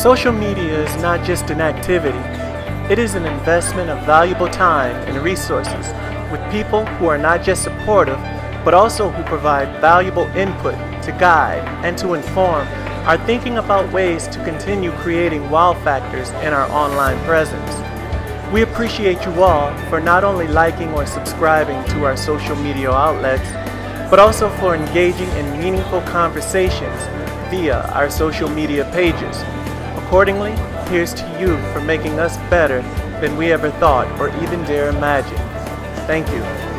Social media is not just an activity, it is an investment of valuable time and resources with people who are not just supportive, but also who provide valuable input to guide and to inform our thinking about ways to continue creating wow factors in our online presence. We appreciate you all for not only liking or subscribing to our social media outlets, but also for engaging in meaningful conversations via our social media pages. Accordingly, here's to you for making us better than we ever thought or even dare imagine. Thank you.